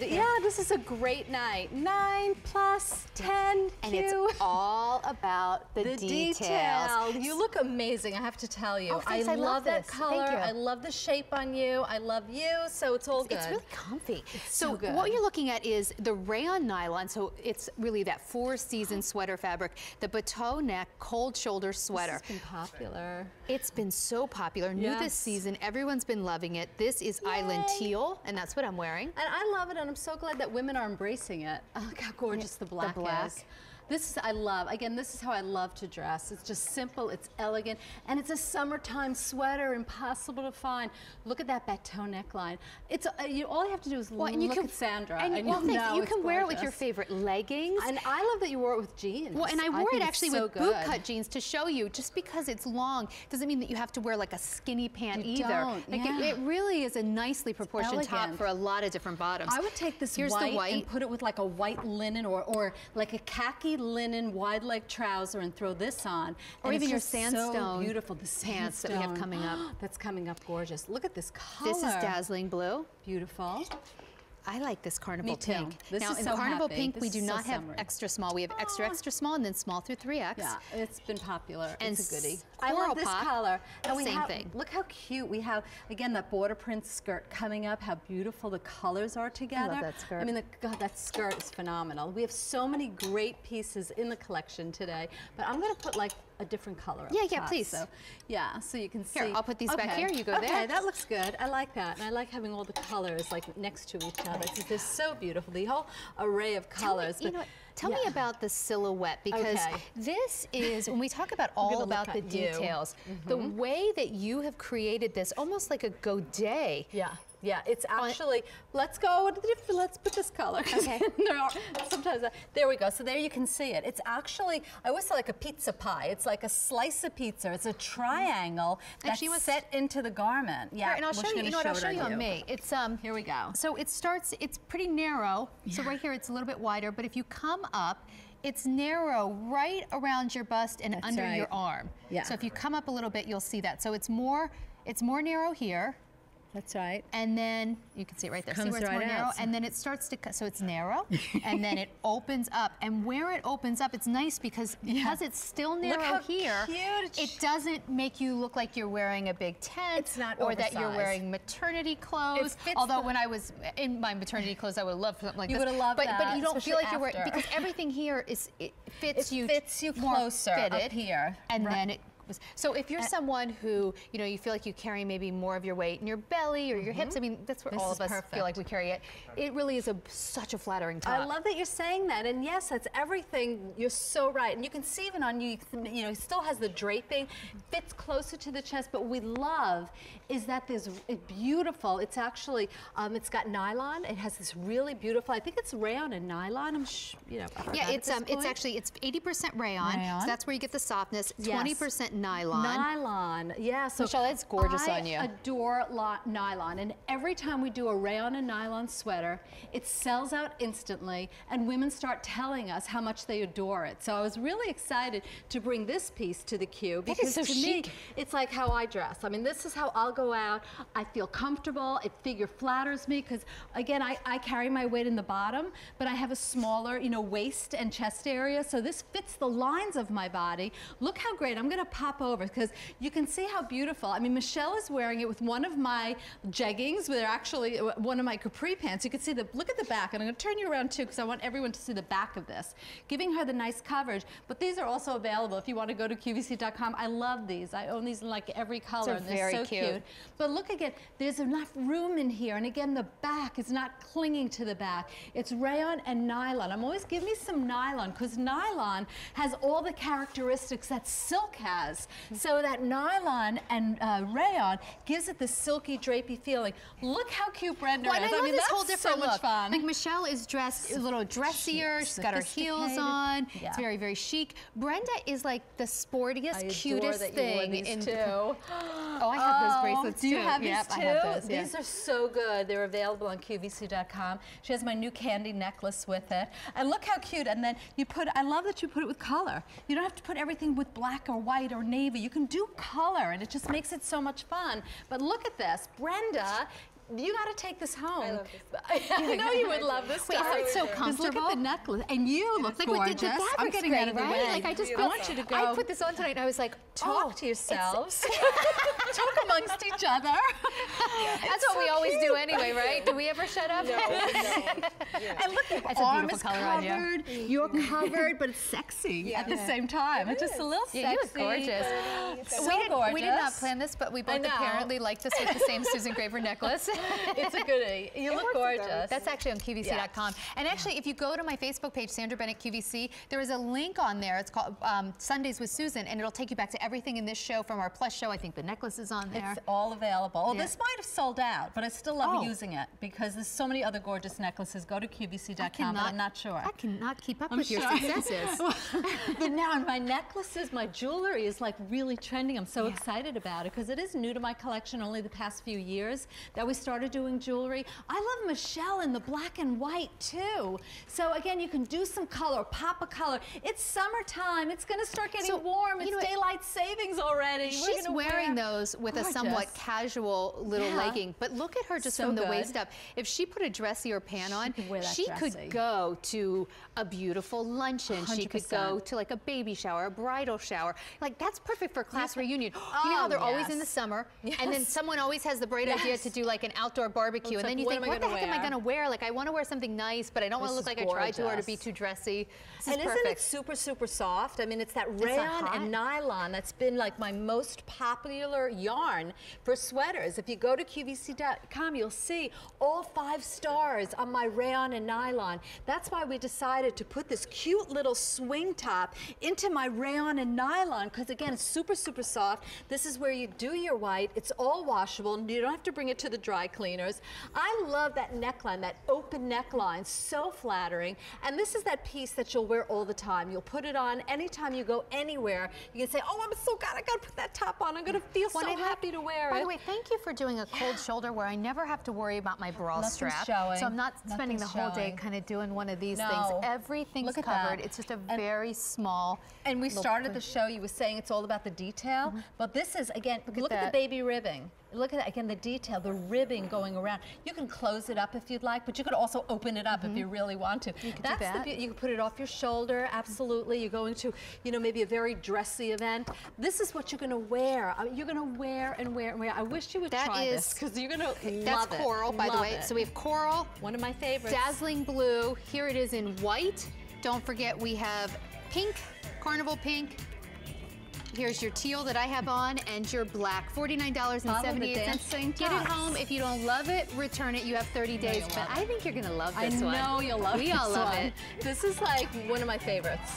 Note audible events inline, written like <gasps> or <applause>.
Yeah, this is a great night. Nine plus ten. And it's all about <laughs> the, the details. detail. You look amazing, I have to tell you. Oh, thanks. I, I love that color. Thank you. I love the shape on you. I love you, so it's all good. It's really comfy. so so good. what you're looking at is the rayon nylon. So it's really that four-season <gasps> sweater fabric. The bateau neck, cold shoulder sweater. Has been popular. It's been so popular. New this season. Everyone's been loving it. This is island teal, and that's what I'm wearing. And I love it, and I'm so glad that women are embracing it. Oh, <laughs> look how gorgeous the black, black. is. This is, I love, again, this is how I love to dress. It's just simple, it's elegant, and it's a summertime sweater, impossible to find. Look at that bateau neckline. It's, uh, you, all you have to do is Well, look and you can at Sandra, and, and, well, you'll know you can wear it with your favorite leggings. And I love that you wore it with jeans. Well, and I I wore think it actually so with good. cut jeans to show you. Just because it's long doesn't mean that you have to wear like a skinny pant You either. Like yeah. it, it really is a nicely proportioned top for a lot of different bottoms. I would take this Here's white, the white. and put it with like a white linen or, or like a khaki linen wide leg trouser and throw this on. Or And even your just so sandstone beautiful. The pants that we have sandstone. coming up. <gasps> That's coming up gorgeous. Look at this color. this is dazzling blue. Beautiful. I like this carnival Me too. pink. This now is in so carnival happy. pink, we do is so not have summery. extra small. We have extra ah. extra small and then small through 3X. Yeah, it's been popular. And it's a goodie. s- I coral love this pop, color. And we same have, thing. Look how cute. We have, again, that border print skirt coming up, how beautiful the colors are together. I love that skirt. I mean, the, God, that skirt is phenomenal. We have so many great pieces in the collection today, but I'm going to put like a different color Yeah, yeah, top, please. So, yeah, so you can see. Here, I'll put these back here, you go okay, there. that looks good. I like that. And I like having all the colors like next to each other because they're so beautiful. The whole array of Tell me- colors. you but- know, tell me about the silhouette because Okay. this is when we talk about <laughs> all about the at you. Mm-hmm. details. The way that you have created this, almost like a godet. Yeah, yeah, it's actually, let's go, with the diff- let's put this color. <laughs> Okay. there are sometimes, uh, there we go. So there you can see it. It's actually, I always say like a pizza pie. It's like a slice of pizza. It's a triangle that's Actually, what's- set into the garment. Yeah, Here, and I'll we're show you. You know what? I'll show you on me. It's um. Here we go. So it starts. It's pretty narrow. So right here, it's a little bit wider. But if you come up, it's narrow right around your bust and That's under your arm. Yeah. So if you come up a little bit, you'll see that. So it's more. It's more narrow here. That's right. And then you can see it right there. see Comes where it's right more narrow? out. And then it starts to cut. So it's narrow, <laughs> and then it opens up. And where it opens up, it's nice because because it's still narrow here. cute. It doesn't make you look like you're wearing a big tent, It's not or that you're wearing maternity clothes. Although when I was in my maternity clothes, I would love something like You this. would've loved but, But you don't feel like you're wearing because everything here is it fits It you fits you closer up fitted, here. and Right. then it So if you're someone who, you know, you feel like you carry maybe more of your weight in your belly or your hips, I mean, that's where Mm-hmm. This all of us perfect. feel like we carry it. It really is a such a flattering top. I love that you're saying that, and yes, that's everything. You're so right, and you can see even on you. You know, it still has the draping, fits closer to the chest. But what we love is that there's beautiful. It's actually, um, it's got nylon. It has this really beautiful. I think it's rayon and nylon. I'm, you know, yeah, it's um, it's actually it's 80% rayon, Rayon. so that's where you get the softness. Yes. 20% nylon. Nylon, yeah. So Michelle, that's gorgeous I on you. I adore lo- nylon, and every time we do a rayon and nylon sweater, it sells out instantly, and women start telling us how much they adore it. So I was really excited to bring this piece to the Q because so to me, it's like how I dress. I mean, this is how I'll go out. I feel comfortable. It figure flatters me because, again, I, I carry my weight in the bottom, but I have a smaller, you know, waist and chest area. So this fits the lines of my body. Look how great. I'm going to pop over because you can see how beautiful. I mean, Michelle is wearing it with one of my jeggings. They're actually uh, one of my capri pants. You can see the, look at the back. And I'm going to turn you around too because I want everyone to see the back of this, giving her the nice coverage. But these are also available if you want to go to QVC.com. I love these. I own these in like every color. and they're very so cute. But look again, there's enough room in here. And again, the back is not clinging to the back. It's rayon and nylon. I'm always, give me some nylon because nylon has all the characteristics that silk has. So that nylon and uh, rayon gives it the silky, drapey feeling. Look how cute Brenda Well, and I is. love mean, this that's whole different so much look. fun. Like Michelle is dressed a little dressier. She's got her heels on. Yeah. It's very, very chic. Brenda is like the sportiest, I cutest you thing. in too. <gasps> Oh, I have those bracelets do you too. have Yep, these too? I have those. yeah. These are so good. They're available on QVC.com. She has my new candy necklace with it. And look how cute. And then you put, I love that you put it with color. You don't have to put everything with black or white or navy. You can do color and it just makes it so much fun. But look at this. Brenda you got to take this home. I love this. <laughs> I know you would love this Wait, stuff. isn't it so 'Cause comfortable? Look at the necklace, and you look Like gorgeous. with the, the I'm getting great, out of the right? way. Like I just I want you to go. I put this on tonight and I was like, talk oh, to yourselves. <laughs> talk amongst each other. That's what we always do anyway, right? Do we ever shut up? No, <laughs> no. <laughs> And look, the That's arm is color on you. covered. You're covered, but it's sexy at the same time. It's just a little Yeah, you look gorgeous. <gasps> So we, did, we did not plan this, but we both apparently like this with the same Susan Graver necklace. It's a goodie. You look gorgeous. everything. That's actually on QVC.com. And actually, if you go to my Facebook page, Sandra Bennett QVC, there is a link on there. It's called um, Sundays with Susan, and it'll take you back to everything in this show from our plus show. I think the necklace is on there. It's all available. Well, Yeah. This might have sold out, but I still love Oh. using it because there's so many other gorgeous necklaces. Go to QVC.com, but I'm not sure. I cannot keep up I'm with your successes. <laughs> but now my necklaces, my jewelry is like really trending. I'm so excited about it because it is new to my collection only the past few years that we started doing jewelry. I love Michelle in the black and white too. So again, you can do some color, pop a color. It's summertime. It's going to start getting So, warm. you It's know daylight savings already. She's wearing wear- those with a somewhat casual little Yeah. legging, but look at her just So from the good. waist up. If she put a dressier pan on, she could go to a beautiful luncheon. She could go to like a baby shower, a bridal shower. Like that's perfect for class reunion. you know oh, how Oh, they're always in the yes. summer, and then someone always has the bright idea to do like an outdoor barbecue, and then like, you what think, what the heck am I going to wear? Like I want to wear something nice, but I don't want to look like I tried too hard to be too dressy. This and is isn't it super, super soft? I mean, it's that rayon and nylon that's been like my most popular yarn for sweaters. If you go to QVC.com, you'll see all five stars on my rayon and nylon. That's why we decided to put this cute little swing top into my rayon and nylon because again, it's super, super soft. This is where you do your white. It's all washable. You don't have to bring it to the dry cleaners. I love that neckline, that open neckline, so flattering. And this is that piece that you'll wear all the time. You'll put it on anytime you go anywhere. You can say, oh, I'm so glad I got to put that top on. I'm going to feel When so I have- happy to wear By it. By the way, thank you for doing a cold shoulder where I never have to worry about my bra Nothing's strap. showing. So I'm not spending the Nothing's whole day kind of doing one of these No. things. Everything's Look at covered. that. It's just a And- very small. And we started thing. the show, you were saying it's all about the detail, mm-hmm. but this is, again, look, at at, the baby ribbing. Look at that, again, the detail, the ribbing going around. You can close it up if you'd like, but you could also open it up if you mm-hmm. really want to. You could do That's that. The, you can put it off your shoulder, absolutely. You're going to, you know, maybe a very dressy event. This is what you're going to wear. Uh, you're going to wear and wear and wear. I wish you would That try is- this because you're going to That's love it. coral, by the way. it. So we have coral, One of my favorites. dazzling blue. Here it is in white. Don't forget we have pink, carnival pink. Here's your teal that I have on and your black, $49.78. Follow the dancing Get it home. If you don't love it, return it. You have 30 days. you'll But I think you're going to love I this one. know you'll love it. We this all love it. This is like one of my favorites.